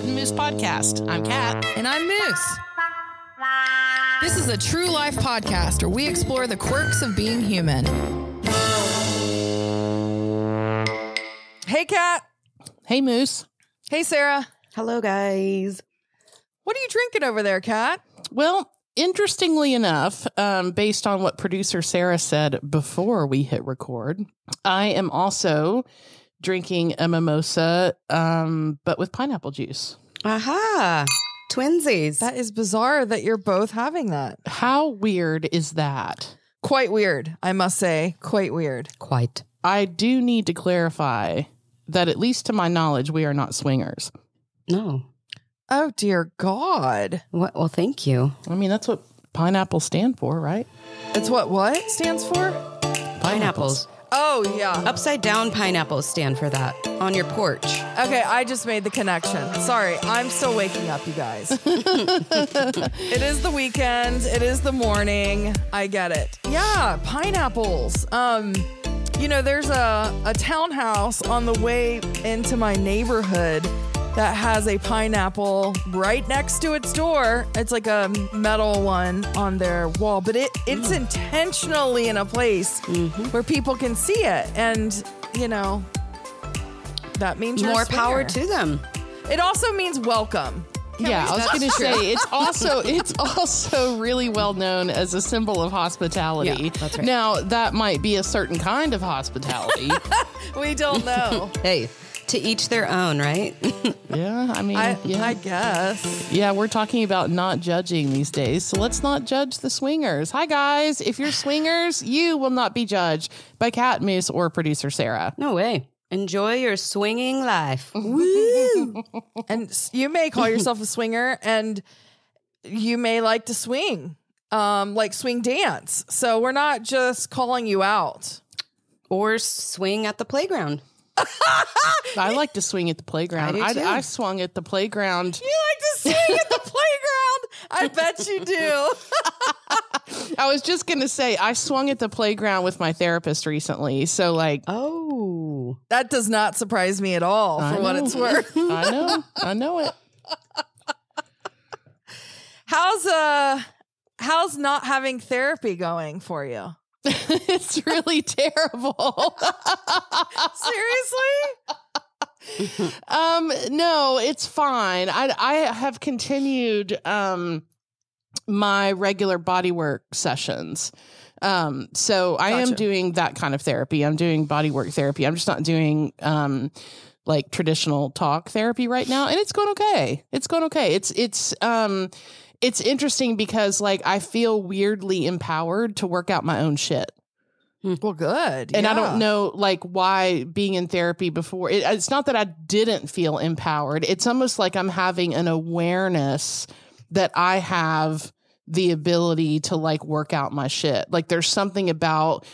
Kat and Moose podcast. I'm Kat. And I'm Moose. This is a true life podcast where we explore the quirks of being human. Hey, Kat. Hey, Moose. Hey, Sara. Hello, guys. What are you drinking over there, Kat? Well, interestingly enough, um, based on what producer Sara said before we hit record, I am also drinking a mimosa, um, but with pineapple juice. Aha. Twinsies. That is bizarre that you're both having that. How weird is that? Quite weird, I must say. Quite weird. Quite. I do need to clarify that, at least to my knowledge, we are not swingers. No. Oh, dear God. What? Well, thank you. I mean, that's what pineapples stand for, right? It's what what stands for? Pineapples. Oh, yeah. Upside down pineapples stand for that on your porch. Okay, I just made the connection. Sorry, I'm still waking up, you guys. it is the weekend. It is the morning. I get it. Yeah, pineapples. Um, you know, there's a, a townhouse on the way into my neighborhood that has a pineapple right next to its door. It's like a metal one on their wall, but it it's mm. intentionally in a place mm-hmm. where people can see it, and you know that means More power to them. It also means welcome. yeah, I was going to say it's also it's also really well known as a symbol of hospitality. Yeah, that's right. Now that might be a certain kind of hospitality. We don't know. Hey, to each their own, right? yeah, I mean, I yeah, I guess. yeah, we're talking about not judging these days, so let's not judge the swingers. Hi guys, if you're swingers, you will not be judged by Kat Moose or producer Sara. no way. Enjoy your swinging life. Woo! and you may call yourself a swinger, and you may like to swing, um, like swing dance. So we're not just calling you out. Or swing at the playground. I like to swing at the playground. I too. I swung at the playground. You like to swing at the playground? I bet you do. I was just gonna say I swung at the playground with my therapist recently. So like Oh. That does not surprise me at all, I for what it's worth. I know, I know it. How's uh, how's not having therapy going for you? it's really terrible. Seriously? um, no, it's fine. I I have continued um my regular bodywork sessions. Um, so I am doing that kind of therapy. I'm doing bodywork therapy. I'm just not doing um like traditional talk therapy right now, and it's going okay. It's going okay. It's it's um it's interesting because like I feel weirdly empowered to work out my own shit. Hmm. Well, good. And I don't know like why being in therapy before it, it's not that I didn't feel empowered. It's almost like I'm having an awareness that I have the ability to like work out my shit. Like there's something about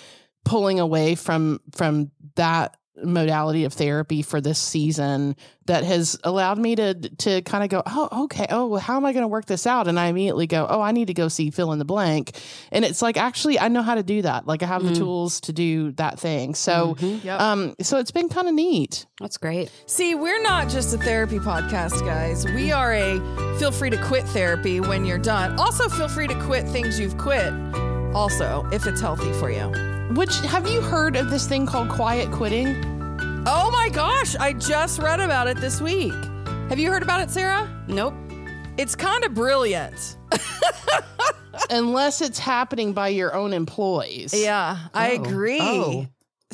pulling away from from that modality of therapy for this season that has allowed me to to kind of go oh okay. Oh how am i going to work this out? And i immediately go oh i need to go see fill in the blank. And it's like actually i know how to do that. Like i have the tools to do that thing. So Yep. um so it's been kind of neat. That's great. See, we're not just a therapy podcast, guys. We are a feel free to quit therapy when you're done. Also, feel free to quit things you've quit, also, if it's healthy for you. which have you heard of this thing called quiet quitting Oh my gosh, I just read about it this week. Have you heard about it, Sara? Nope. It's kind of brilliant. unless it's happening by your own employees Yeah, I Oh. agree. Oh.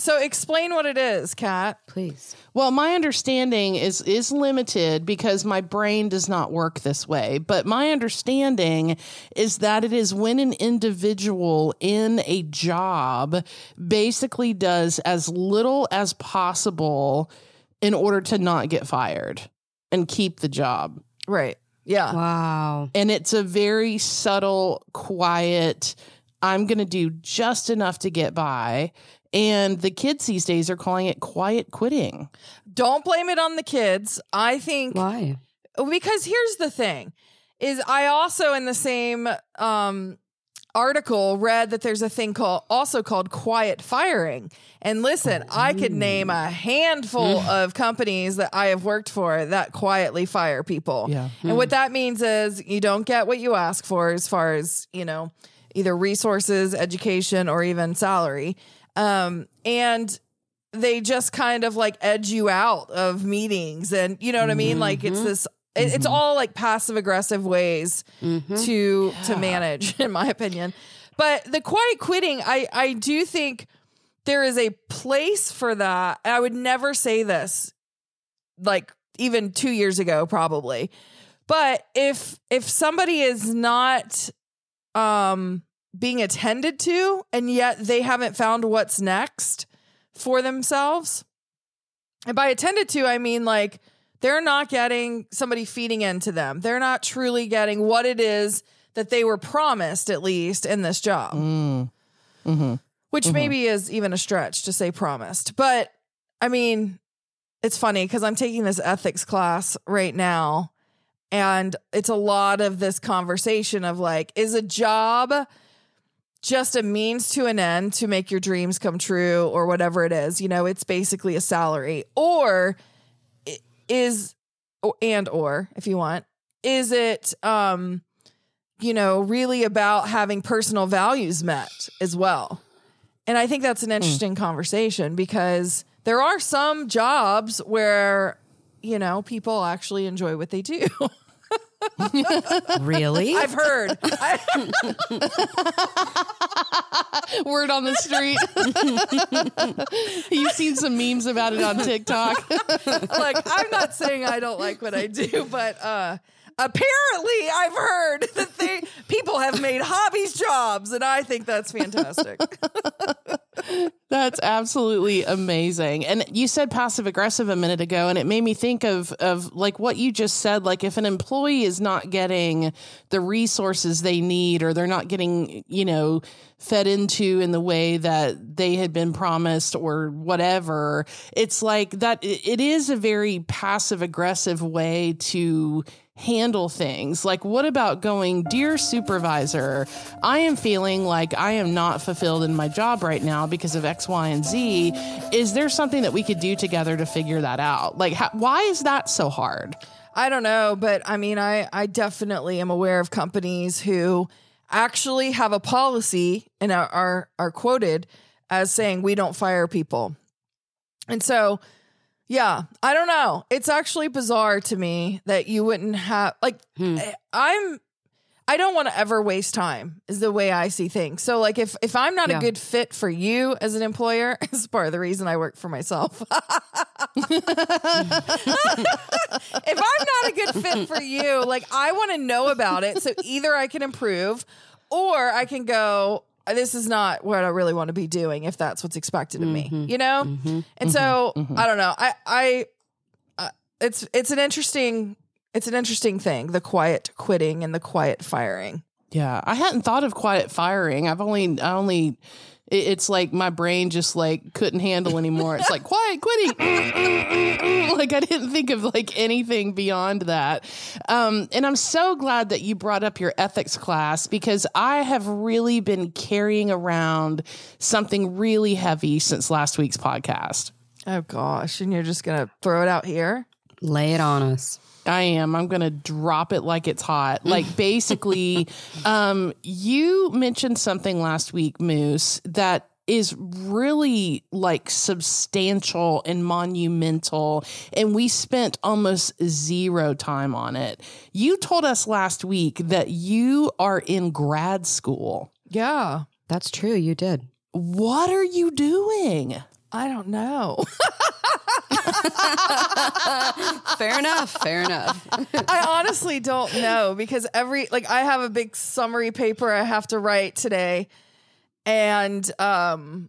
So explain what it is, Kat. Please. Well, my understanding is is limited because my brain does not work this way. But my understanding is that it is when an individual in a job basically does as little as possible in order to not get fired and keep the job. Right. Yeah. Wow. And it's a very subtle, quiet, I'm going to do just enough to get by. And the kids these days are calling it quiet quitting. Don't blame it on the kids. I think Why? because here's the thing is I also in the same um article read that there's a thing called also called quiet firing. And listen, I could name a handful of companies that I have worked for that quietly fire people. Yeah. And what that means is you don't get what you ask for as far as, you know, either resources, education, or even salary. Um, and they just kind of like edge you out of meetings and you know what I mean? Like it's this it- it's all like passive aggressive ways to to manage, in my opinion. But the quiet quitting, I I do think there is a place for that. I would never say this like even 2 years ago probably. But if if somebody is not um being attended to and yet they haven't found what's next for themselves. And by attended to, I mean like they're not getting somebody feeding into them. They're not truly getting what it is that they were promised, at least in this job, Mm. hmm which Mhm. maybe is even a stretch to say promised. But I mean, it's funny because I'm taking this ethics class right now. And it's a lot of this conversation of like, is a job just a means to an end to make your dreams come true or whatever it is? You know, it's basically a salary. Or is, and or if you want, is it, um, you know, really about having personal values met as well? And I think that's an interesting conversation because there are some jobs where, you know, people actually enjoy what they do. Really? I've heard. I, Word on the street. You've seen some memes about it on TikTok. like, I'm not saying I don't like what I do, but uh, apparently I've heard that they people have made hobbies jobs, and I think that's fantastic. That's absolutely amazing. And you said passive aggressive a minute ago, and it made me think of of like what you just said. Like if an employee is not getting the resources they need, or they're not getting, you know, fed into in the way that they had been promised, or whatever, it's like that. It it is a very passive aggressive way to handle things. Like, what about going, Dear supervisor, I am feeling like I am not fulfilled in my job right now because of X, Y, and Z. Is there something that we could do together to figure that out? Like, how, why is that so hard? I don't know, but I mean, I, I definitely am aware of companies who actually have a policy and are, are, are quoted as saying, we don't fire people. And so, yeah, I don't know. It's actually bizarre to me that you wouldn't have, like, Hmm. I- I'm, I don't want to ever waste time is the way I see things. So like if if I'm not Yeah. a good fit for you as an employer, is part of the reason I work for myself. if I'm not a good fit for you, like I want to know about it. So either I can improve or I can go, this is not what I really want to be doing if that's what's expected of me, you know? Mhm. And so I don't know. I, I, uh, it's, it's an interesting, it's an interesting thing, the quiet quitting and the quiet firing. Yeah, I hadn't thought of quiet firing. I've only, I only, it, it's like my brain just like couldn't handle anymore. It's like quiet quitting. like I didn't think of like anything beyond that. Um, and I'm so glad that you brought up your ethics class because I have really been carrying around something really heavy since last week's podcast. Oh gosh. And you're just going to throw it out here. Lay it on us. I am. I'm going to drop it like it's hot. Like basically, um, you mentioned something last week, Moose, that is really like substantial and monumental. And we spent almost zero time on it. You told us last week that you are in grad school. Yeah. That's true. You did. What are you doing? I don't know. Fair enough. Fair enough. I honestly don't know because every like I have a big summary paper I have to write today and um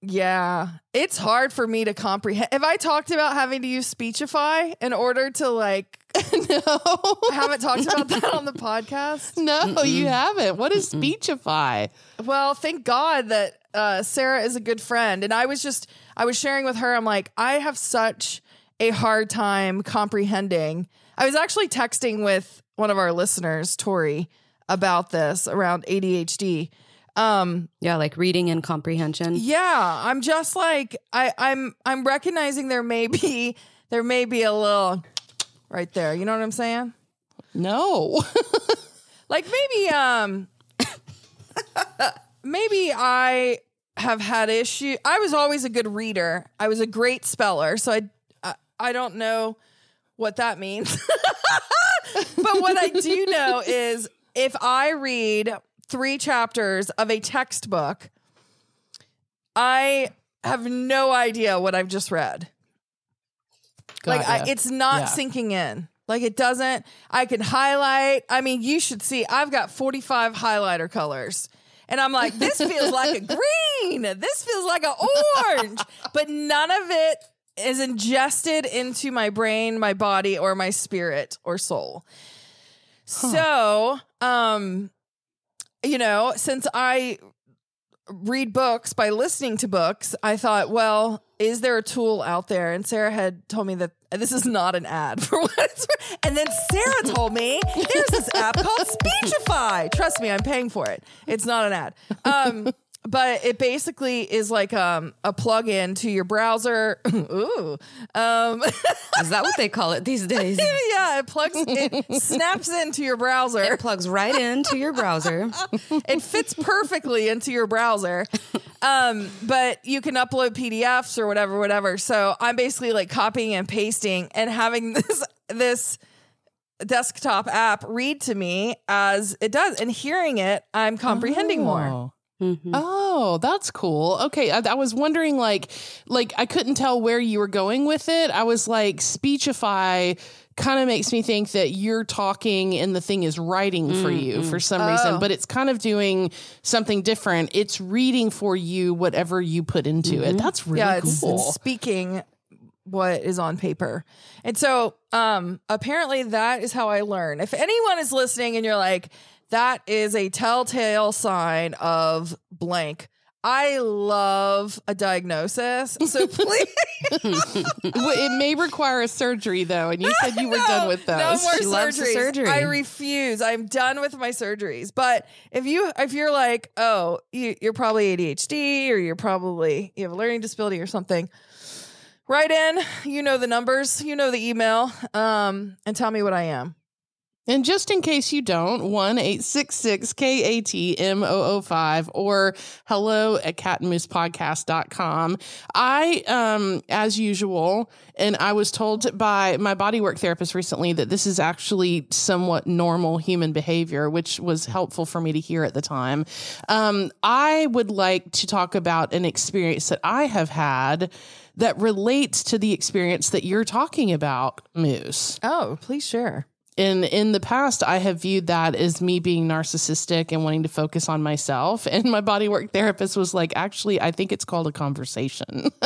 yeah, it's hard for me to comprehend. Have I talked about having to use Speechify in order to like no. I haven't talked about that on the podcast? No, you haven't. What is Speechify? Well, thank God that uh, Sara is a good friend. And I was just, I was sharing with her, I'm like, I have such a hard time comprehending. I was actually texting with one of our listeners, Tori, about this around ADHD. Um, Yeah, like reading and comprehension. yeah, I'm just like I, I'm I'm recognizing there may be there may be a little right there. You know what I'm saying? No. Like maybe um maybe I have had issue. I was always a good reader. I was a great speller, so I I, I don't know what that means. but what I do know is if I read 3 chapters of a textbook, I have no idea what I've just read. Like I, it's not Yeah. sinking in. Like it doesn't. I can highlight. I mean, you should see. I've got 45 highlighter colors. And I'm like, this feels like a green. This feels like an orange. But none of it is ingested into my brain, my body, or my spirit or soul. So, um, you know, since I read books by listening to books, I thought, well, is there a tool out there? And Sara had told me that this is not an ad for what it's worth. And then Sara told me there's this app called Speechify. Trust me, I'm paying for it. It's not an ad. Um, but it basically is like um, a plug-in to your browser. Ooh. Um, Is that what they call it these days? yeah, it plugs it snaps into your browser. It plugs right into your browser. it fits perfectly into your browser. Um, but you can upload PDFs or whatever, whatever. So I'm basically like copying and pasting and having this this desktop app read to me as it does and hearing it, I'm comprehending more. Oh. Mhm. Oh, that's cool. Okay, I, I was wondering, like, like I couldn't tell where you were going with it. I was like, Speechify kind of makes me think that you're talking and the thing is writing for you for some Oh. reason, but it's kind of doing something different. It's reading for you whatever you put into it. That's really yeah, it's, cool. it's speaking what is on paper. And so um apparently that is how I learn. If anyone is listening and you're like, that is a telltale sign of blank. I love a diagnosis. So please it may require a surgery though, and you said you were done with those. No more She loves surgeries. surgery. I refuse. I'm done with my surgeries. But if you if you're like, oh, you, you're probably ADHD or you're probably you have a learning disability or something, write in. You know the numbers. You know the email. Um, and tell me what I am. And just in case you don't, 1 866 KAT 5 or hello at katandmoosepodcast.com. I, um, as usual, and I was told by my bodywork therapist recently that this is actually somewhat normal human behavior, which was helpful for me to hear at the time. Um, I would like to talk about an experience that I have had that relates to the experience that you're talking about, Moose Oh, please share. In in the past i have viewed that as me being narcissistic and wanting to focus on myself. And my bodywork therapist was like actually i think it's called a conversation.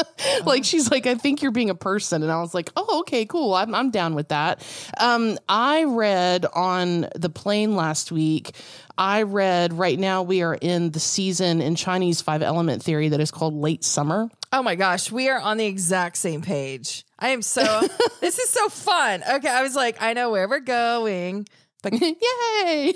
Like she's like i think you're being a person. And i was like oh okay cool. I'm, I'm down with that. Um, i read on the plane last week i read right now we are in the season in chinese five element theory that is called late summer. Oh my gosh, we are on the exact same page. I am so this is so fun. Okay, I was like, I know where we're going. But Yay!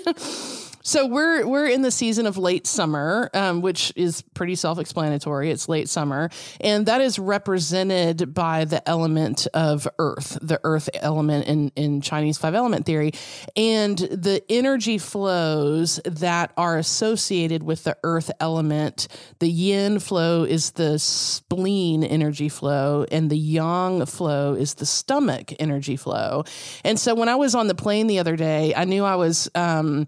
So we're we're in the season of late summer, um, which is pretty self-explanatory. It's late summer, and that is represented by the element of Earth, the Earth element in in Chinese five element theory, and the energy flows that are associated with the Earth element. The Yin flow is the spleen energy flow, and the Yang flow is the stomach energy flow. And so when I was on the plane the other day, I knew I was. Um,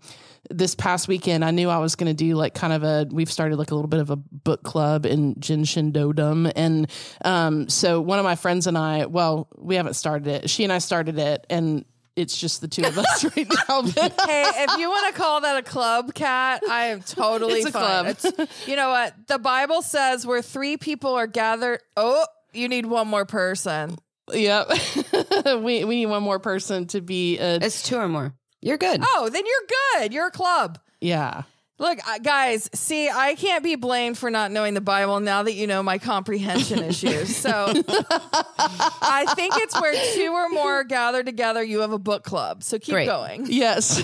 this past weekend, I knew I was going to do like kind of a. We've started like a little bit of a book club in Jinshin Dodum, and um, so one of my friends and I. Well, we haven't started it. She and I started it, and it's just the two of us right now. But hey, if you want to call that a club, Kat, I am totally It's a fine. club. It's- you know what? The Bible says where three people are gathered. Oh, you need one more person. yep, we we need one more person to be. A, It's two or more. You're good. Oh, then you're good. You're a club. yeah. Look, guys, see, I can't be blamed for not knowing the Bible now that you know my comprehension issues. So I think it's where two or more gather together, you have a book club. So keep Great. going. Yes.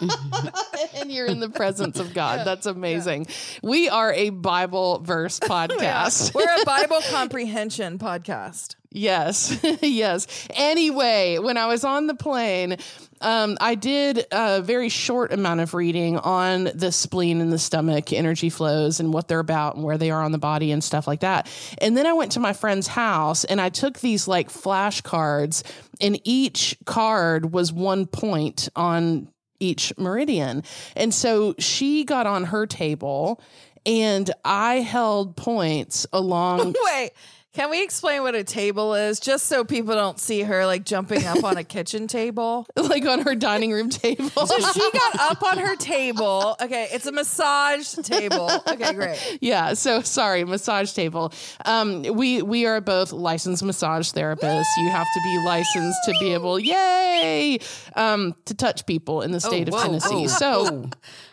and you're in the presence of God. That's amazing. We are a Bible verse podcast. We're a Bible comprehension podcast. Yes, yes. Anyway, when I was on the plane, um, I did a very short amount of reading on the spleen and the stomach energy flows and what they're about and where they are on the body and stuff like that. And then I went to my friend's house and I took these like flashcards, and each card was one point on each meridian. And so she got on her table and I held points along Wait, can we explain what a table is just so people don't see her like jumping up on a kitchen table? like on her dining room table. So she got up on her table. Okay, it's a massage table. Okay, great. yeah. So sorry, massage table. Um, we we are both licensed massage therapists. You have to be licensed to be able, yay, um, to touch people in the state of whoa, Tennessee. whoa, So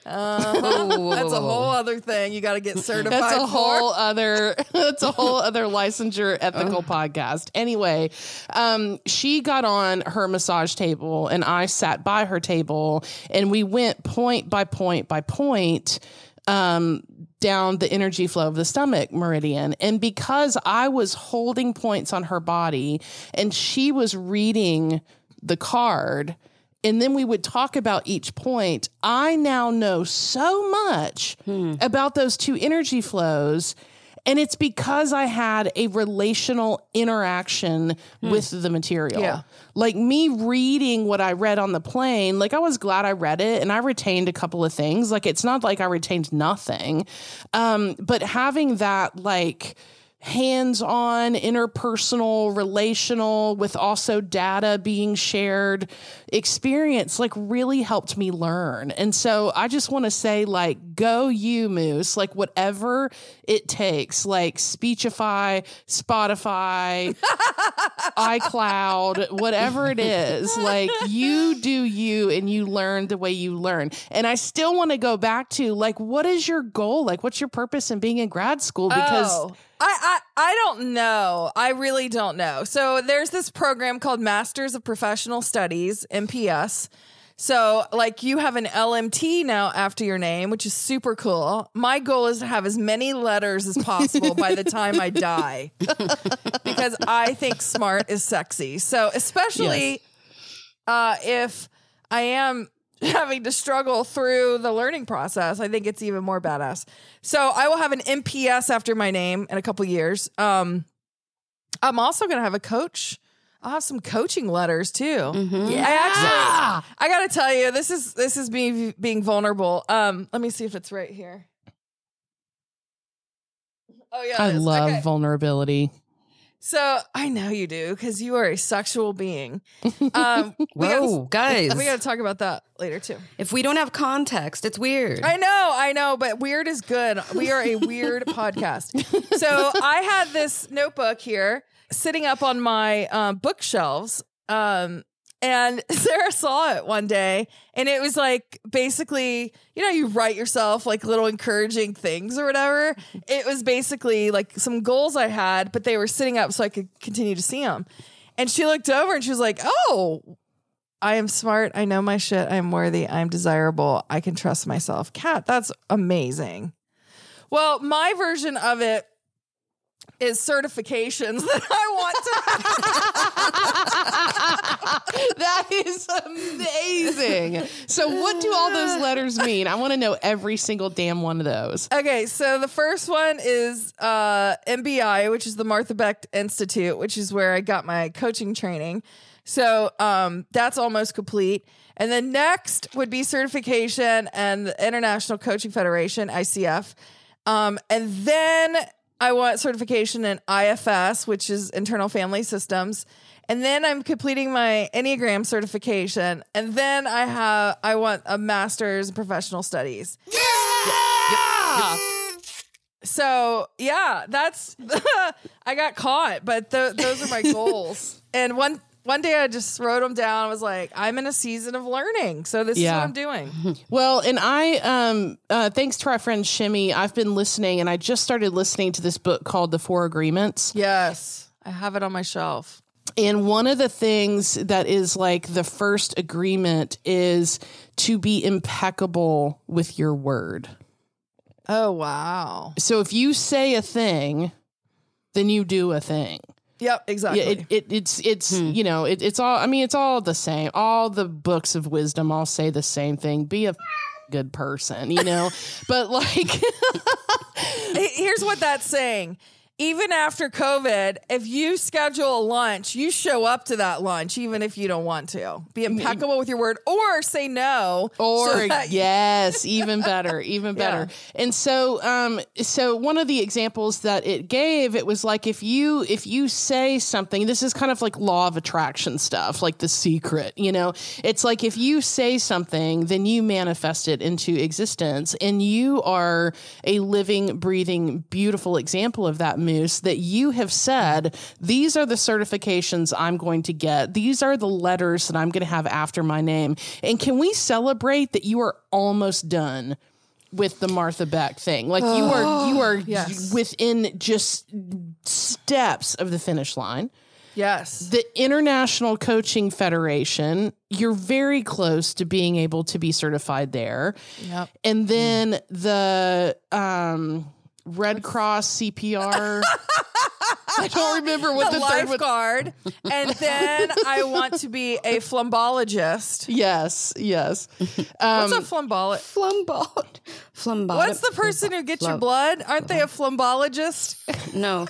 Oh, That's a whole other thing. You got to get certified. that's a for. whole other that's a whole other licensure ethical podcast. Anyway, um, she got on her massage table and I sat by her table and we went point by point by point um, down the energy flow of the stomach meridian. And because I was holding points on her body and she was reading the card, and then we would talk about each point, I now know so much about those two energy flows. And it's because I had a relational interaction with the material. Yeah. Like me reading what I read on the plane, like I was glad I read it and I retained a couple of things. Like it's not like I retained nothing. Um, but having that, like, hands on, interpersonal, relational, with also data being shared experience, like really helped me learn. And so I just want to say, like, go you, Moose, like, whatever it takes, like, Speechify, Spotify, iCloud, whatever it is, like, you do you and you learn the way you learn. And I still want to go back to, like, what is your goal? Like, what's your purpose in being in grad school? Because Oh, I, I I don't know. I really don't know. So there's this program called Masters of Professional Studies, MPS. So like you have an LMT now after your name, which is super cool. My goal is to have as many letters as possible by the time I die. because I think smart is sexy. So especially uh, if I am having to struggle through the learning process, I think it's even more badass. So I will have an MPS after my name in a couple years. Um, I'm also going to have a coach. I'll have some coaching letters too. Mm-hmm. I actually, I got to tell you, this is this is me being vulnerable. Um, let me see if it's right here. Oh yeah, I love Okay. vulnerability. So I know you do because you are a sexual being. Um, we gotta- Whoa, guys. we got to talk about that later too. if we don't have context, it's weird. I know, I know, but weird is good. We are a weird podcast. So I had this notebook here sitting up on my um, bookshelves. Um, and Sara saw it one day, and it was like basically, you know, you write yourself like little encouraging things or whatever. It was basically like some goals I had, but they were sitting up so I could continue to see them. And she looked over and she was like, Oh, I am smart. I know my shit. I'm worthy. I'm desirable. I can trust myself. Kat, that's amazing. Well, my version of it is certifications that I want to. that is amazing. So, what do all those letters mean? I want to know every single damn one of those. Okay, so the first one is uh, MBI, which is the Martha Beck Institute, which is where I got my coaching training. So um, that's almost complete. And then next would be certification and the International Coaching Federation, ICF. Um, and then I want certification in IFS, which is Internal Family Systems. And then I'm completing my Enneagram certification. And then I have I want a master's in professional studies. Yeah. So yeah, that's I got caught, but th- those are my goals. And one one day I just wrote them down. I was like, I'm in a season of learning, so this is what I'm doing. Well, and I, um, uh, thanks to our friend Shimmy, I've been listening, and I just started listening to this book called The Four Agreements. yes, I have it on my shelf. And one of the things that is like the first agreement is to be impeccable with your word. Oh wow. So if you say a thing, then you do a thing. Yep, exactly. Yeah, it, it it's it's hmm. you know it, it's all. I mean, it's all the same. All the books of wisdom all say the same thing. Be a good person, you know. but like, Here's what that's saying. Even after COVID, if you schedule a lunch, you show up to that lunch, even if you don't want to. Be impeccable with your word or say no. or so that- yes, even better, even better. And so, um, so one of the examples that it gave, it was like if you if you say something, this is kind of like law of attraction stuff, like the secret. You know, it's like if you say something, then you manifest it into existence, and you are a living, breathing, beautiful example of that. Moose, that you have said these are the certifications I'm going to get. These are the letters that I'm going to have after my name. And can we celebrate that you are almost done with the Martha Beck thing? Like you are you are Yes. within just steps of the finish line. Yes. The International Coaching Federation, you're very close to being able to be certified there. Yep. And then the um Red Cross CPR. I don't remember what the the, third one. lifeguard. and then I want to be a flambologist. Yes, yes. Um, What's a flambolo? Flumbot. Flumbot. What's the person who gets your blood? Aren't they a flambologist? No.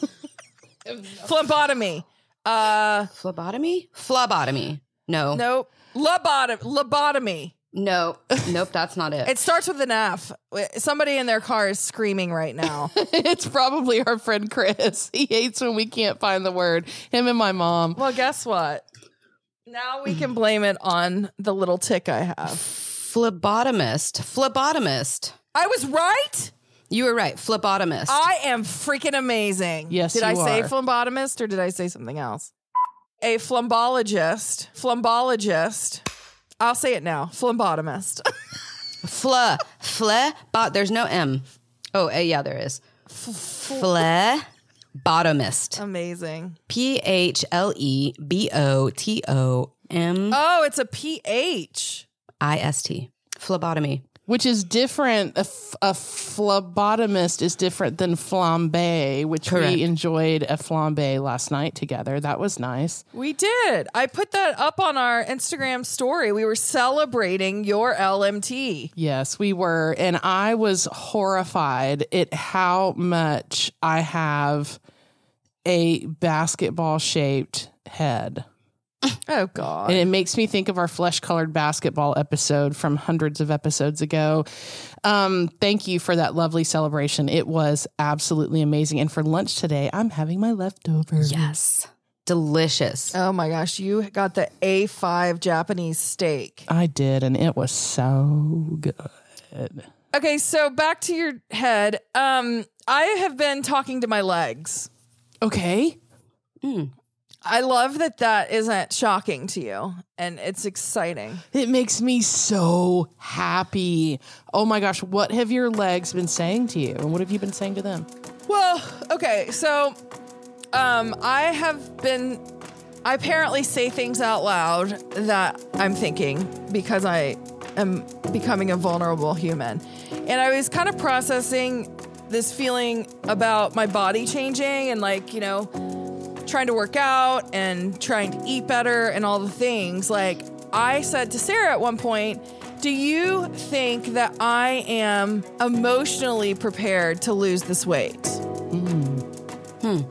Phlebotomy. Uh, Phlebotomy? Phlebotomy. No. nope. Lobotomy. Lobotomy. No. Nope, that's not it. It starts with an F. Somebody in their car is screaming right now. it's probably our friend Chris. He hates when we can't find the word. Him and my mom. well, guess what? Now we can blame it on the little tick I have. Phlebotomist. Phlebotomist. I was right. You were right. Phlebotomist. I am freaking amazing. Yes, Did I say are. phlebotomist or did I say something else? A phlebobologist. Phlebobologist. I'll say it now. Phlebotomist. Fle. Fle. Bot. There's no M. Oh, uh, yeah, there is. Fle. Bottomist. Amazing. P H L E B O T O M Oh, it's a PH. I S T. Phlebotomy. Which is different. A, f- a phlebotomist is different than flambe, which Correct. we enjoyed a flambe last night together. That was nice. We did. I put that up on our Instagram story. We were celebrating your LMT. Yes, we were. And I was horrified at how much I have a basketball shaped head. Oh, God. And it makes me think of our flesh colored basketball episode from hundreds of episodes ago. Um, thank you for that lovely celebration. It was absolutely amazing. And for lunch today, I'm having my leftovers. Yes. Delicious. Oh my gosh, you got the A5 Japanese steak. I did, and it was so good. Okay, so back to your head. Um, I have been talking to my legs. Okay. I love that that isn't shocking to you, and it's exciting. It makes me so happy. Oh my gosh, what have your legs been saying to you? And what have you been saying to them? Well, okay, so um, I have been. I apparently say things out loud that I'm thinking because I am becoming a vulnerable human. And I was kind of processing this feeling about my body changing and, like, you know, trying to work out and trying to eat better and all the things. Like, I said to Sara at one point, Do you think that I am emotionally prepared to lose this weight? Hmm.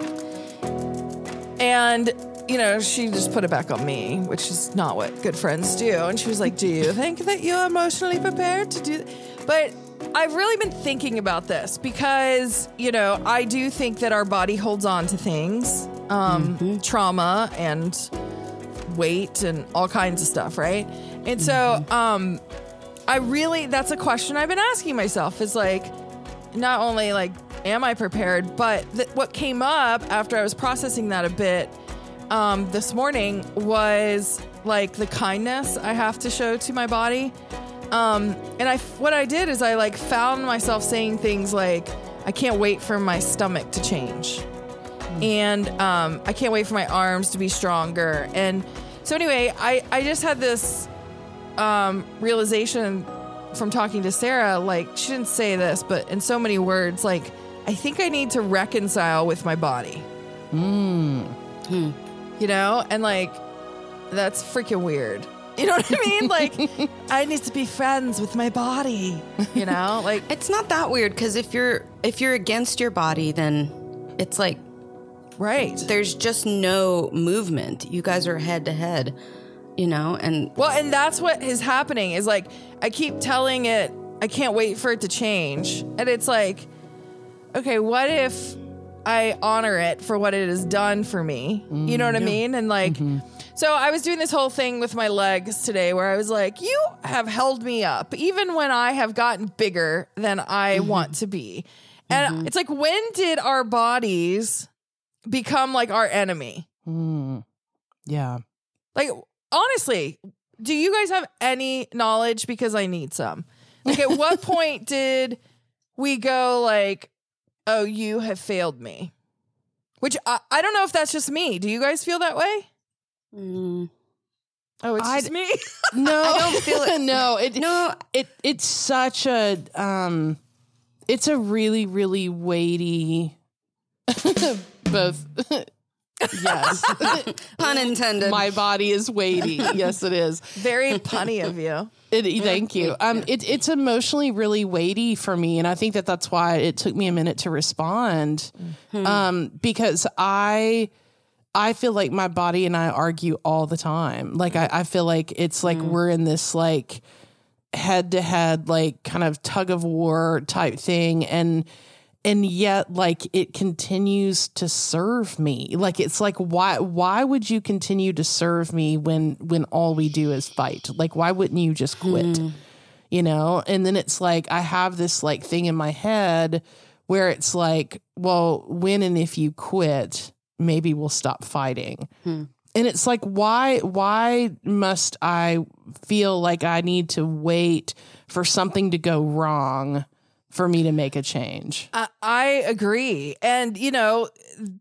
And, you know, she just put it back on me, which is not what good friends do. And she was like, Do you think that you're emotionally prepared to do But I've really been thinking about this because, you know, I do think that our body holds on to things, um, trauma and weight and all kinds of stuff, right? And so, um, I really, that's a question I've been asking myself is like, not only like, am I prepared, but th- what came up after I was processing that a bit um, this morning was like the kindness I have to show to my body. Um, and I, what I did is I like found myself saying things like, I can't wait for my stomach to change. And um, I can't wait for my arms to be stronger. And so, anyway, I, I just had this um, realization from talking to Sara. Like, she didn't say this, but in so many words, like, I think I need to reconcile with my body. You know? And like, that's freaking weird. You know what I mean? Like, I need to be friends with my body. You know? Like, It's not that weird because if you're if you're against your body, then it's like right. there's just no movement. You guys are head to head, you know, and Well, and that's what is happening is like, I keep telling it, I can't wait for it to change. And it's like, okay, what if I honor it for what it has done for me? You know what I mm, mean? And like, mm-hmm. so I was doing this whole thing with my legs today where I was like, you have held me up even when I have gotten bigger than I mm-hmm. want to be. And mm-hmm. it's like, when did our bodies become like our enemy? Mm. Yeah. Like, honestly, do you guys have any knowledge? Because I need some. Like, at what point did we go, like, oh, you have failed me? Which I, I don't know if that's just me. Do you guys feel that way? mm, Oh, it's I'd- just me. No, I don't feel it. no, it no, it it's such a um it's a really really weighty both. Yes. Pun intended. my body is weighty. Yes it is. Very punny of you. it, thank you. Um it, it's emotionally really weighty for me and i think that that's why it took me a minute to respond. Um because i I feel like my body and I argue all the time. Like I, I feel like it's like we're in this like head to head like kind of tug of war type thing and and yet like it continues to serve me. Like it's like why why would you continue to serve me when when all we do is fight? Like why wouldn't you just quit? Hmm. You know? And then it's like i have this like thing in my head where it's like well when and if you quit maybe we'll stop fighting. Hmm. And it's like why why must i feel like i need to wait for something to go wrong for me to make a change I, I agree. And, you know,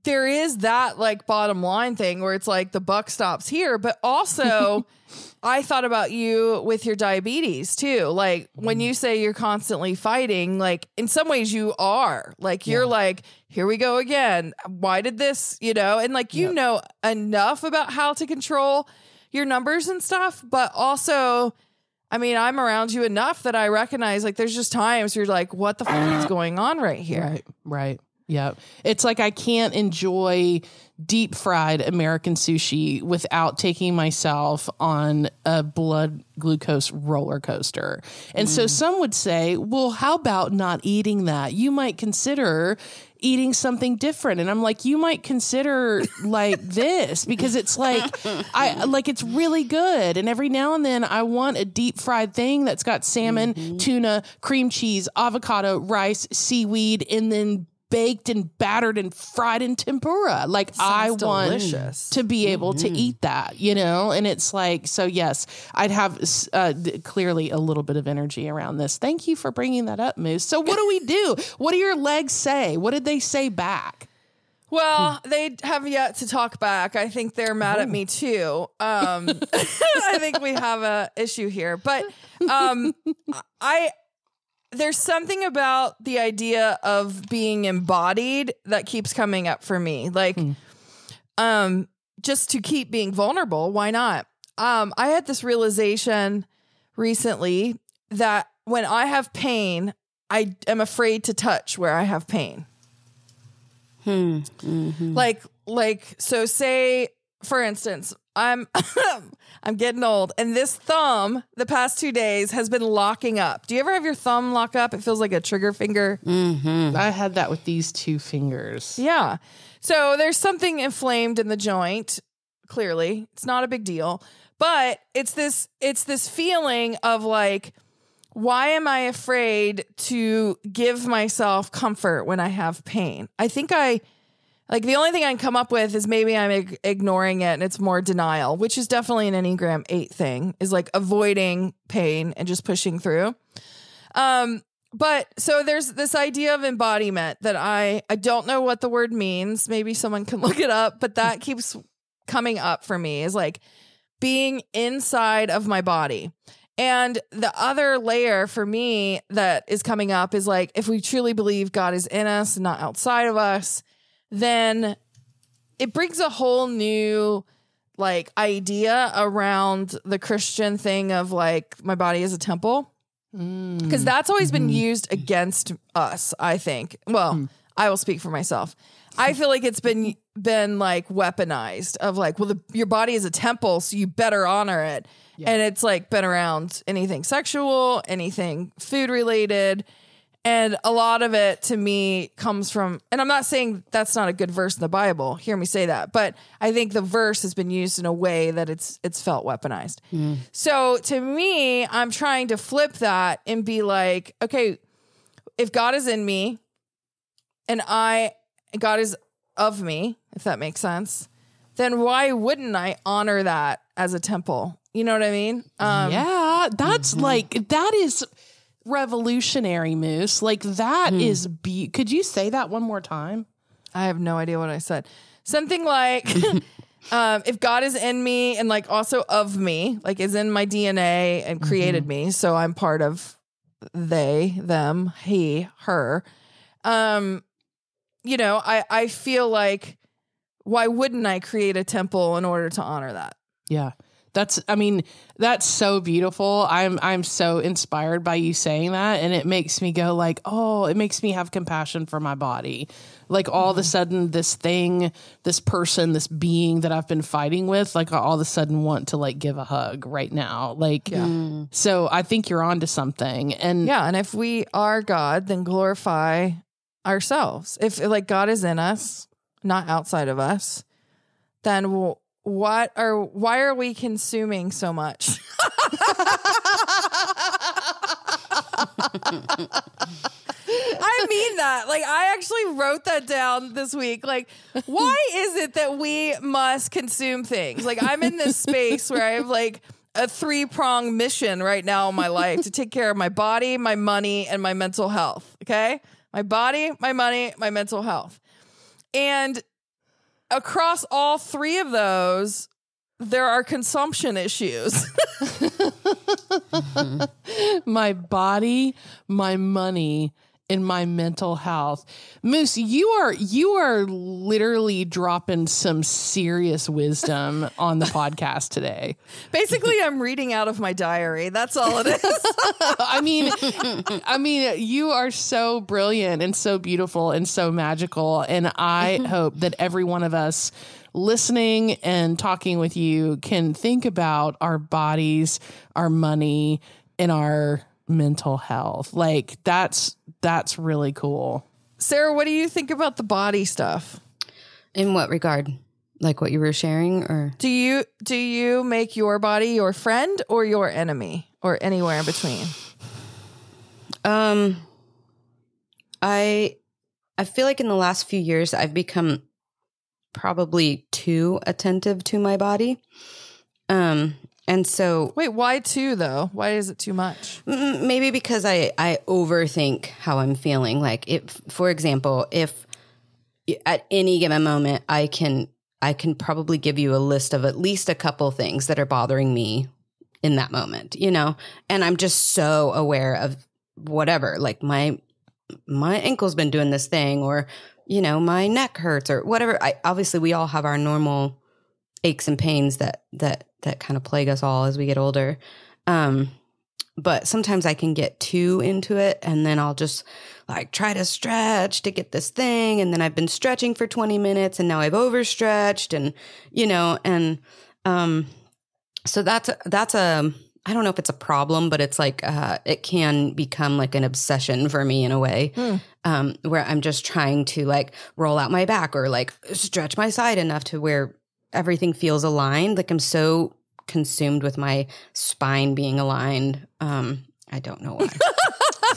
there is that like bottom line thing where it's like the buck stops here, but also I thought about you with your diabetes too. Like when you say you're constantly fighting, like in some ways you are. Like you're like, here we go again. Why did this, you know? And like you Yep. know enough about how to control your numbers and stuff, but also I mean, I'm around you enough that I recognize like there's just times you're like, what the fuck is going on right here? Right, right. Yeah. It's like I can't enjoy deep fried American sushi without taking myself on a blood glucose roller coaster. And so mm. some would say, well, how about not eating that? You might consider eating something different. And i'm like you might consider like this because it's like i like it's really good. And every now and then i want a deep fried thing that's got salmon mm-hmm. tuna cream cheese avocado rice seaweed and then baked and battered and fried in tempura. Like i want delicious. to be able to eat that you know? And it's like so yes i'd have uh, clearly a little bit of energy around this. Thank you for bringing that up moose. So what do we do? What do your legs say? What did they say back? Well, they have yet to talk back. I think they're mad at me too. Um, I think we have a issue here, but um, I there's something about the idea of being embodied that keeps coming up for me. Like, um, just to keep being vulnerable. Why not? Um, I had this realization recently that when I have pain, I am afraid to touch where I have pain. Hmm. Like, like, so say, for instance, I'm, I'm getting old and this thumb the past two days has been locking up. Do you ever have your thumb lock up? It feels like a trigger finger. Mm-hmm. i had that with these two fingers Yeah. So there's something inflamed in the joint. Clearly, it's not a big deal, but it's this it's this feeling of like why am I afraid to give myself comfort when I have pain? I think I like the only thing I can come up with is maybe I'm ig- ignoring it and it's more denial, which is definitely an Enneagram 8 thing, is like avoiding pain and just pushing through. Um but so there's this idea of embodiment that I I don't know what the word means. Maybe someone can look it up, but that keeps coming up for me is like being inside of my body. And the other layer for me that is coming up is like if we truly believe God is in us, not outside of us, then it brings a whole new like idea around the Christian thing of like my body is a temple. Mm. Because that's always been mm-hmm. used against us i think. Well hmm. i will speak for myself. I feel like it's been been like weaponized of like well the, your body is a temple so you better honor it. And it's like been around anything sexual anything food related and a lot of it to me comes from, and I'm not saying that's not a good verse in the Bible. Hear me say that, but I think the verse has been used in a way that it's it's felt weaponized. So to me, I'm trying to flip that and be like, okay, if God is in me, and I God is of me, if that makes sense, then why wouldn't I honor that as a temple? You know what I mean? Um, yeah, that's like that is revolutionary, Moose. Like that is be. Could you say that one more time? I have no idea what I said. Something like, um, if God is in me and like also of me, like is in my DNA and created me, so I'm part of they, them, he, her. Um, you know, I I feel like why wouldn't I create a temple in order to honor that? Yeah. That's I mean, that's so beautiful. I'm I'm so inspired by you saying that and it makes me go like, "Oh, it makes me have compassion for my body." Like all of a mm-hmm. sudden this thing, this person, this being that I've been fighting with, like I all of a sudden want to like give a hug right now. Like yeah. Mm. so I think you're onto something. And Yeah, and if we are God, then glorify ourselves. If like God is in us, not outside of us, then w- what are why are we consuming so much? I mean that. Like I actually wrote that down this week. Like why is it that we must consume things? Like I'm in this space where I have like a three-prong mission right now in my life to take care of my body, my money, and my mental health, okay? My body, my money, my mental health. And across all three of those, there are consumption issues. my body, my money, and my mental health. Moose, you are you are literally dropping some serious wisdom on the podcast today. Basically, I'm reading out of my diary. That's all it is. I mean, I mean, you are so brilliant and so beautiful and so magical, and I hope that every one of us listening and talking with you can think about our bodies, our money, and our mental health. Like that's that's really cool. Sara, what do you think about the body stuff? In what regard? Like what you were sharing or Do you do you make your body your friend or your enemy or anywhere in between? um I I feel like in the last few years I've become probably too attentive to my body. Um and so Wait, why two though? Why is it too much? Maybe because I I overthink how I'm feeling. Like if, for example, if at any given moment I can I can probably give you a list of at least a couple things that are bothering me in that moment, you know, and I'm just so aware of whatever. Like my my ankle's been doing this thing, or you know, my neck hurts, or whatever. I obviously we all have our normal aches and pains that that that kind of plague us all as we get older. Um, but sometimes I can get too into it and then I'll just like try to stretch to get this thing and then I've been stretching for 20 minutes and now I've overstretched and you know and um so that's a, that's a I don't know if it's a problem but it's like uh it can become like an obsession for me in a way um where I'm just trying to like roll out my back or like stretch my side enough to where everything feels aligned like I'm so consumed with my spine being aligned um I don't know why.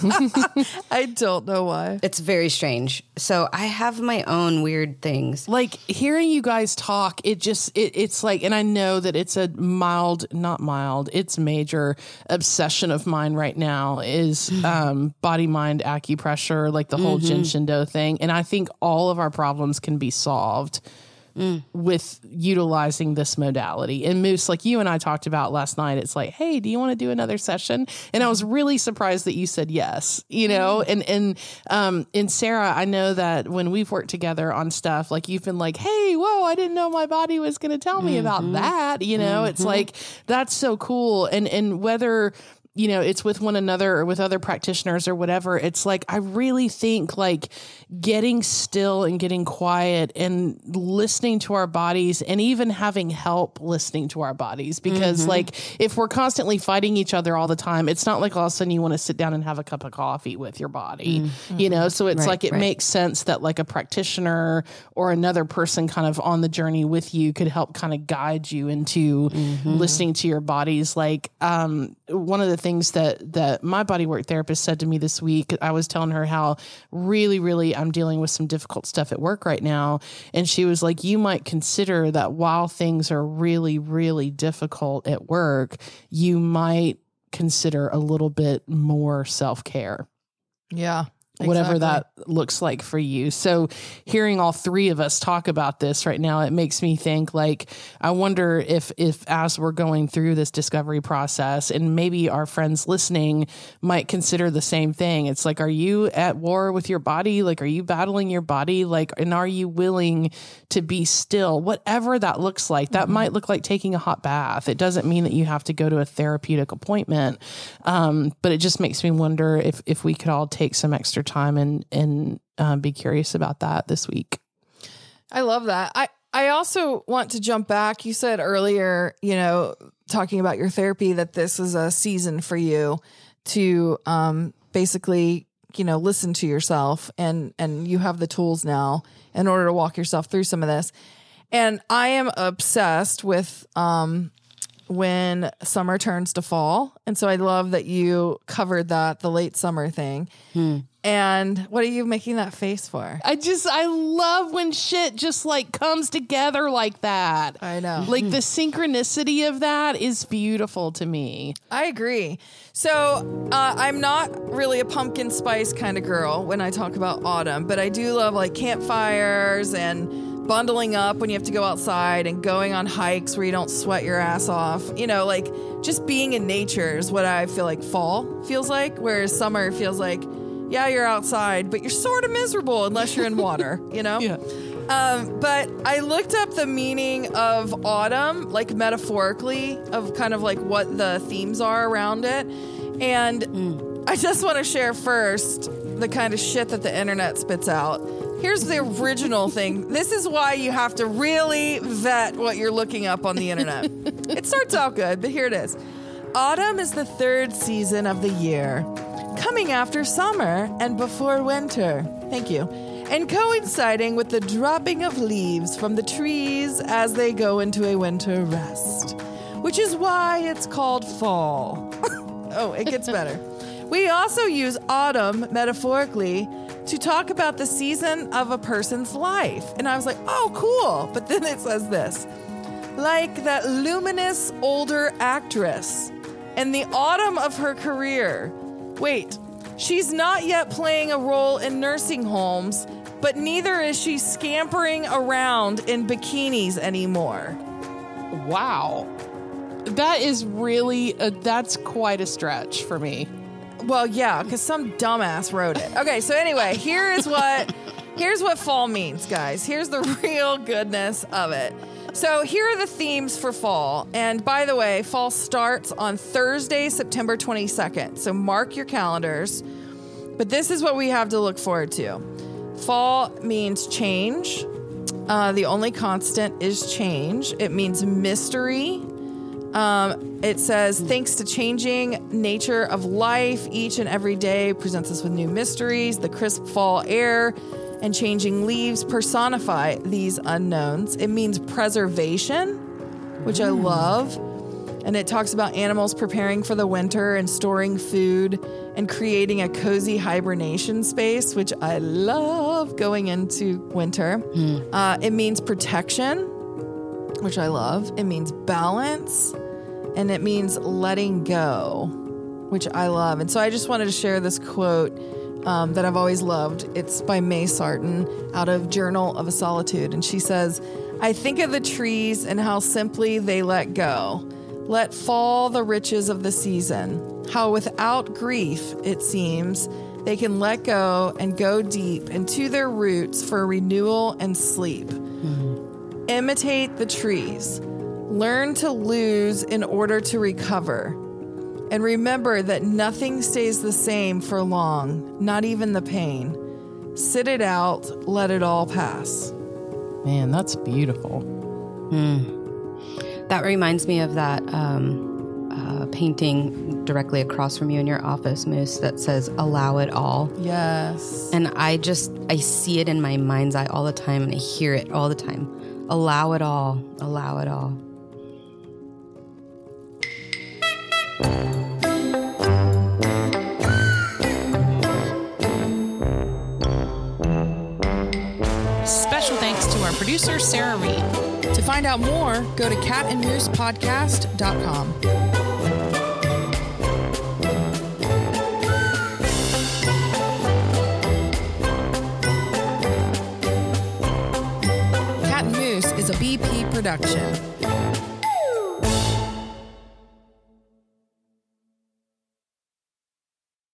I don't know why. It's very strange. So I have my own weird things. like hearing you guys talk it just it, it's like and i know that it's a mild not mild it's major obsession of mine right now is um body mind acupressure like the whole Jin Shin Do thing and i think all of our problems can be solved Mm. with utilizing this modality. And Moose, like you and I talked about last night, it's like, hey, do you want to do another session? And I was really surprised that you said yes. You mm. know, and and um and Sara, I know that when we've worked together on stuff, like you've been like, hey, whoa, I didn't know my body was going to tell me about mm-hmm. that. You know, it's mm-hmm. like that's so cool. And and whether you know it's with one another or with other practitioners or whatever it's like i really think like getting still and getting quiet and listening to our bodies and even having help listening to our bodies because mm-hmm. like if we're constantly fighting each other all the time it's not like all of a sudden you want to sit down and have a cup of coffee with your body mm-hmm. you know? Mm-hmm. So it's Right, like it right. makes sense that like a practitioner or another person kind of on the journey with you could help kind of guide you into listening to your bodies. Like um one of the things that that my bodywork therapist said to me this week. I was telling her how really really i'm dealing with some difficult stuff at work right now. And she was like you might consider that while things are really really difficult at work you might consider a little bit more self-care. Yeah. Whatever exactly. that looks like for you. So hearing all three of us talk about this right now, it makes me think like I wonder if if as we're going through this discovery process and maybe our friends listening might consider the same thing. It's like are you at war with your body? Like are you battling your body? Like and are you willing to be still? Whatever that looks like. That might look like taking a hot bath. It doesn't mean that you have to go to a therapeutic appointment. Um, but it just makes me wonder if if we could all take some extra time and and uh, be curious about that this week. I love that. I I also want to jump back. You said earlier, you know, talking about your therapy that this is a season for you to um basically, you know, listen to yourself and and you have the tools now in order to walk yourself through some of this. And I am obsessed with um when summer turns to fall. And so I love that you covered that, the late summer thing. And what are you making that face for? I just I love when shit just like comes together like that. I know. Like the synchronicity of that is beautiful to me. I agree. So uh, I'm not really a pumpkin spice kind of girl when I talk about autumn, but I do love like campfires and bundling up when you have to go outside and going on hikes where you don't sweat your ass off. You know, like just being in nature is what I feel like fall feels like, whereas summer feels like, yeah, you're outside, but you're sort of miserable unless you're in water, you know? Yeah. Um, but I looked up the meaning of autumn, like metaphorically, of kind of like what the themes are around it. And I just want to share first the kind of shit that the internet spits out. Here's the original thing. This is why you have to really vet what you're looking up on the internet. it starts out good, but here it is. Autumn is the third season of the year, coming after summer and before winter. Thank you. And coinciding with the dropping of leaves from the trees as they go into a winter rest, which is why it's called fall. oh, it gets better. We also use autumn metaphorically to talk about the season of a person's life. And I was like, oh, cool. But then it says this like that luminous older actress in the autumn of her career. Wait, she's not yet playing a role in nursing homes, but neither is she scampering around in bikinis anymore. Wow. That is really a, that's quite a stretch for me. Well, yeah, because some dumbass wrote it. Okay, so anyway, here is what here's what fall means, guys. Here's the real goodness of it. So here are the themes for fall. And by the way, fall starts on Thursday, September 22nd. So mark your calendars. But this is what we have to look forward to. Fall means change. Uh, the only constant is change. It means mystery. Um, it says, thanks to changing nature of life, each and every day presents us with new mysteries. The crisp fall air and changing leaves personify these unknowns. It means preservation, which I love. And it talks about animals preparing for the winter and storing food and creating a cozy hibernation space, which I love going into winter. Uh, it means protection, which I love. It means balance and it means letting go, which I love. And so I just wanted to share this quote um, that I've always loved. It's by May Sarton out of Journal of a Solitude. And she says, I think of the trees and how simply they let go. Let fall the riches of the season. How without grief, it seems, they can let go and go deep into their roots for renewal and sleep. Imitate the trees. Learn to lose in order to recover. And remember that nothing stays the same for long, not even the pain. Sit it out, let it all pass. Man, that's beautiful. That reminds me of that um, uh, painting directly across from you in your office, Moose, that says "Allow it all." Yes. And I just I see it in my mind's eye all the time, and I hear it all the time. Allow it all. Allow it all. Special thanks to our producer, Sara Reed. To find out more, go to katandmoosepodcast.com. Moose is a BP production.